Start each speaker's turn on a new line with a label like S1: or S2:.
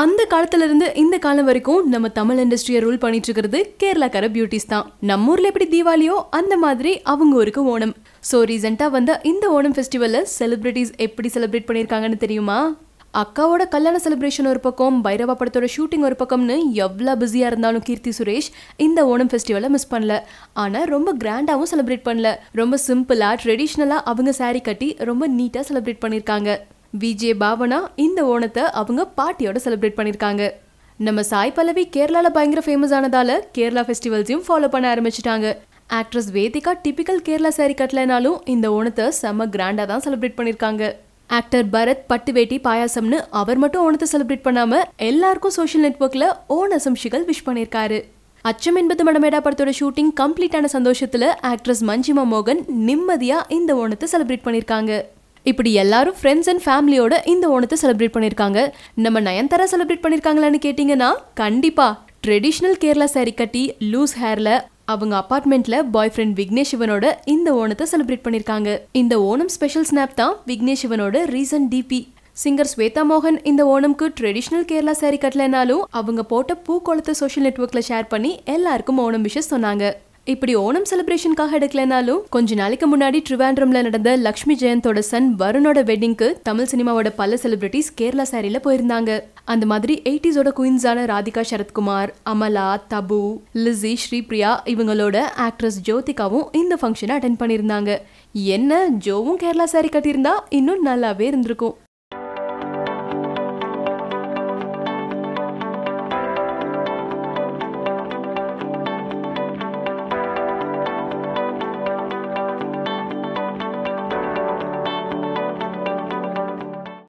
S1: அந்த காலத்துல இருந்து இந்த காலம் வரைக்கும் நம்ம தமிழ் இண்டஸ்ட்ரியை ரூல் பண்ணிட்டு இருக்கிறது கேரளாக்கார பியூட்டிஸ் தான். நம்ம ஊர்ல எப்படி தீபாவளியோ அந்த மாதிரி அவங்க ஊருக்கு ஓணம். ஸோ ரீசெண்டாக வந்த இந்த ஓணம் ஃபெஸ்டிவலில் செலிப்ரிட்டிஸ் எப்படி செலிப்ரேட் பண்ணியிருக்காங்கன்னு தெரியுமா? அக்காவோட கல்யாண செலிப்ரேஷன் ஒரு பக்கம் பைரவா படத்தோட ஷூட்டிங் ஒரு பக்கம்னு எவ்வளோ பிஸியாக இருந்தாலும் கீர்த்தி சுரேஷ் இந்த ஓணம் ஃபெஸ்டிவலை மிஸ் பண்ணல. ஆனால் ரொம்ப கிராண்டாகவும் செலிப்ரேட் பண்ணல. ரொம்ப சிம்பிளாக ட்ரெடிஷ்னலாக அவங்க saree கட்டி ரொம்ப நீட்டாக செலிப்ரேட் பண்ணியிருக்காங்க. விஜே பாவனா இந்த ஓணத்தை அவங்க பாட்டியோட செலிப்ரேட் பண்ணியிருக்காங்க நம்ம சாய் பல்லவி கேரளாவில் பயங்கர ஃபேமஸ் ஆனதால கேரளா ஃபெஸ்டிவல்ஸையும் ஃபாலோ பண்ண ஆரம்பிச்சிட்டாங்க. ஆக்ட்ரஸ் வேதிகா டிபிக்கல் கேரளா சாரி கட்டலைனாலும் இந்த ஓணத்தை செம்ம கிராண்டாக தான் செலிப்ரேட் பண்ணியிருக்காங்க ஆக்டர் பரத் பட்டு வேட்டி பாயாசம்னு அவர் மட்டும் ஓணத்தை செலிப்ரேட் பண்ணாமல் எல்லாருக்கும் சோஷியல் நெட்வொர்க்ல ஓணசம்ஷிகள் விஷ் பண்ணியிருக்காரு அச்சம் என்பது மடமேடா படத்தோட ஷூட்டிங் கம்ப்ளீட்டான சந்தோஷத்தில் ஆக்ட்ரஸ் மஞ்சிமா மோகன் நிம்மதியாக இந்த ஓணத்தை செலிப்ரேட் பண்ணிருக்காங்க. இப்படி எல்லாரும் ஃப்ரெண்ட்ஸ் அண்ட் ஃபேமிலியோட இந்த ஓணத்தை செலிப்ரேட் பண்ணியிருக்காங்க நம்ம நயன்தாரா செலிப்ரேட் பண்ணியிருக்காங்களான்னு கேட்டிங்கன்னா கண்டிப்பாக ட்ரெடிஷ்னல் கேரளா சாரி கட்டி லூஸ் ஹேரில் அவங்க அபார்ட்மெண்ட்ல பாய் ஃப்ரெண்ட் விக்னேஷ் சிவனோட இந்த ஓணத்தை செலிப்ரேட் பண்ணியிருக்காங்க இந்த ஓணம் ஸ்பெஷல் ஸ்னாப் தான் விக்னேஷ் சிவனோட ரீசன்ட் டிபி சிங்கர் ஸ்வேதா மோகன் இந்த ஓணம்க்கு ட்ரெடிஷ்னல் கேரளா சாரி கட்டலைனாலும் அவங்க போட்ட பூக்கோளத்தை சோஷியல் நெட்ஒர்க்கில் ஷேர் பண்ணி எல்லாருக்கும் ஓணம் விஷஸ் சொன்னாங்க. இப்படி ஓணம் செலிப்ரேஷனுக்காக எடுக்கலைனாலும் கொஞ்ச நாளைக்கு முன்னாடி ட்ரிவாண்ட்ரம்ல நடந்த லக்ஷ்மி ஜெயந்தோட சன் வருணோட வெட்டிங்க்கு தமிழ் சினிமாவோட பல செலிபிரிட்டிஸ் கேரளா சாரியில போயிருந்தாங்க. அந்த மாதிரி எயிட்டிஸோட குயின்ஸான ராதிகா சரத்குமார் அமலா தபு லிஸி ஸ்ரீபிரியா இவங்களோட ஆக்ட்ரஸ் ஜோதிகாவும் இந்த ஃபங்க்ஷனை அட்டென்ட் பண்ணியிருந்தாங்க. என்ன ஜோவும் கேரளா சாரி கட்டியிருந்தா இன்னும் நல்லாவே இருந்திருக்கும்.